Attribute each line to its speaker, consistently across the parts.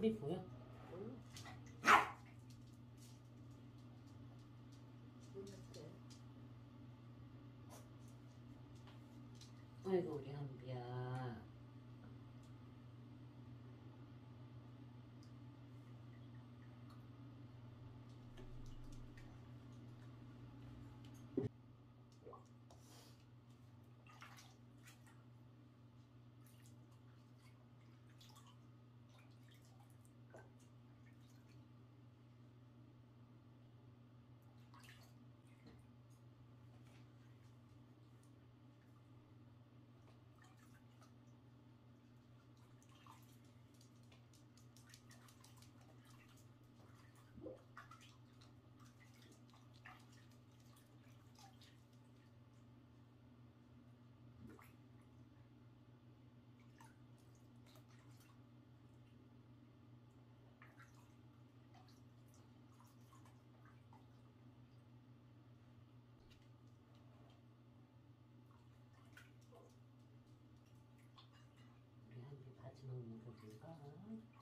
Speaker 1: 담배 보여? 아이고 우리 되고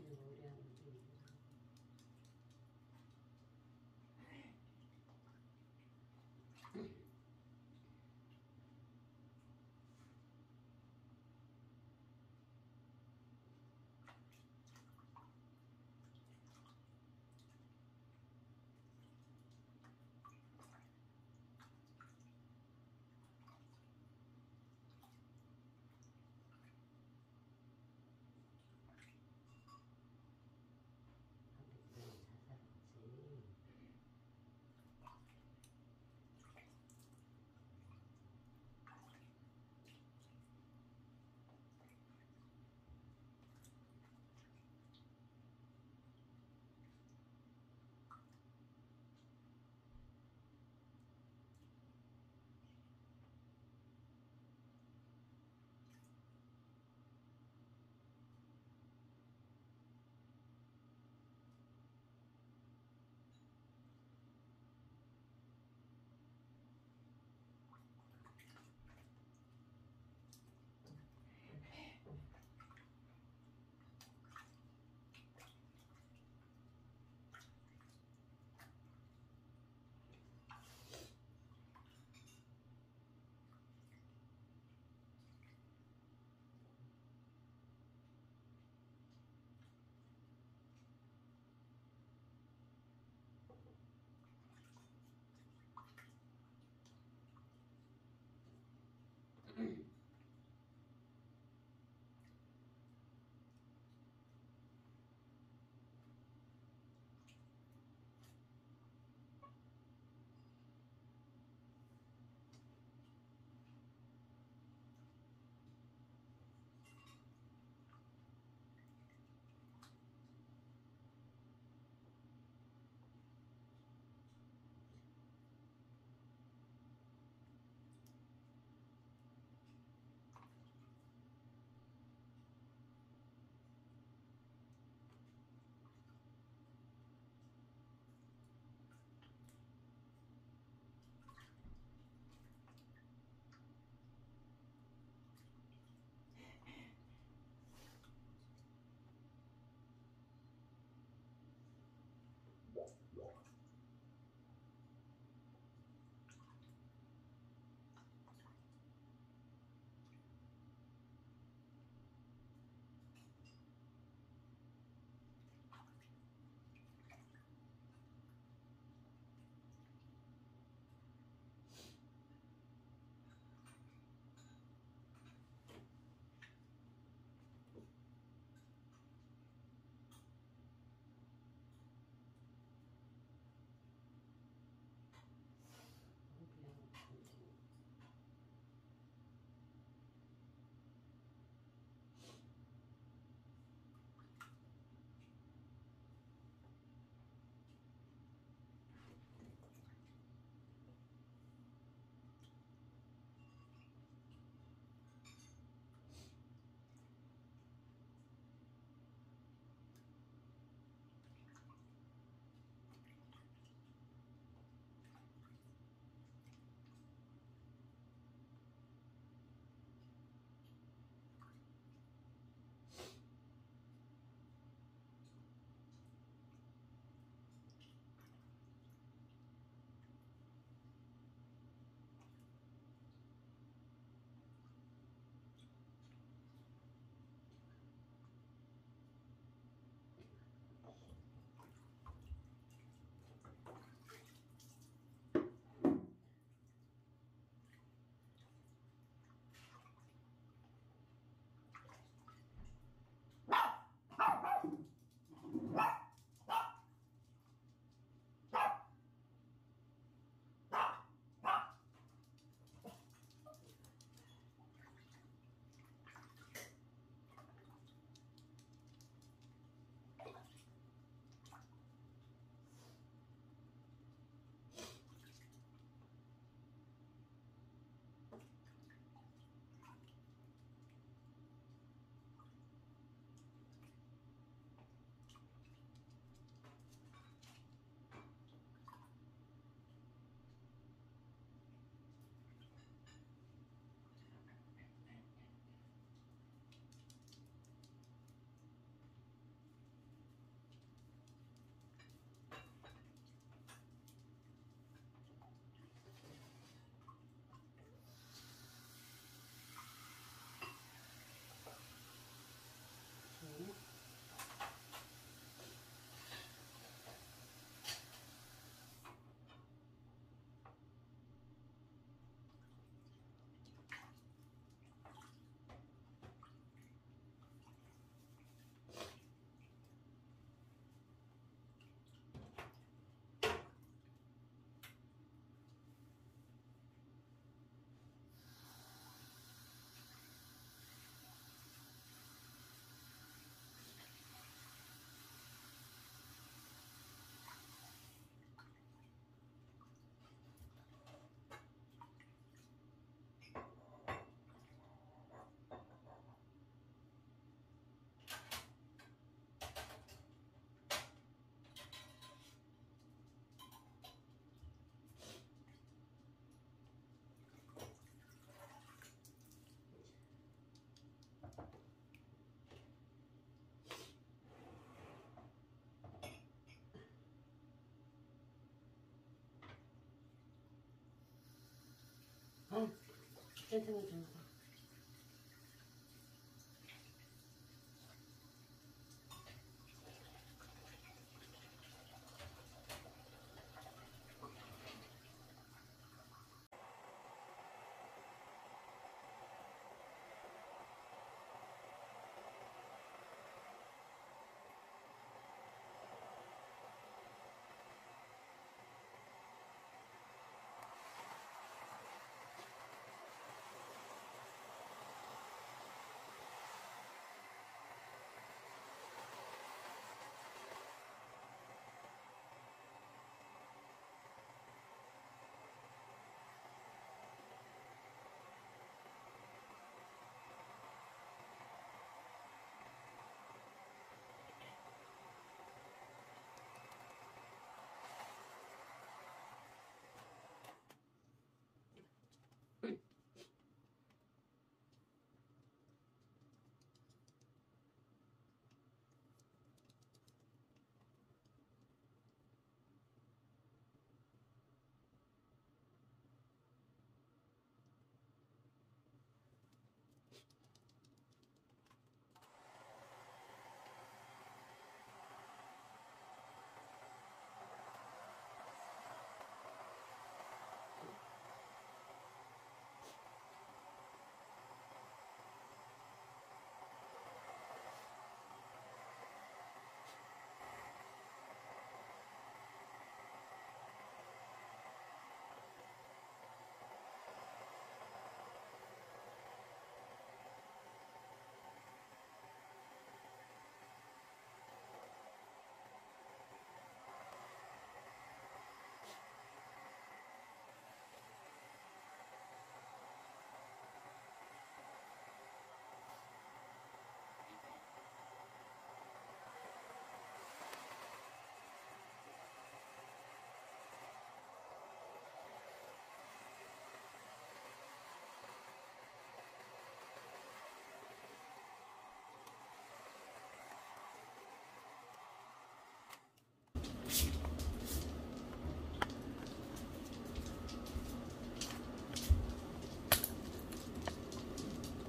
Speaker 1: любимого варианта. Mm-hmm. Это 好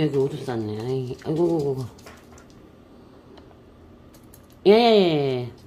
Speaker 1: 여기 오줌 쌌네. 아이, 아이고, 아이고, 아이고. 예, 예, 예.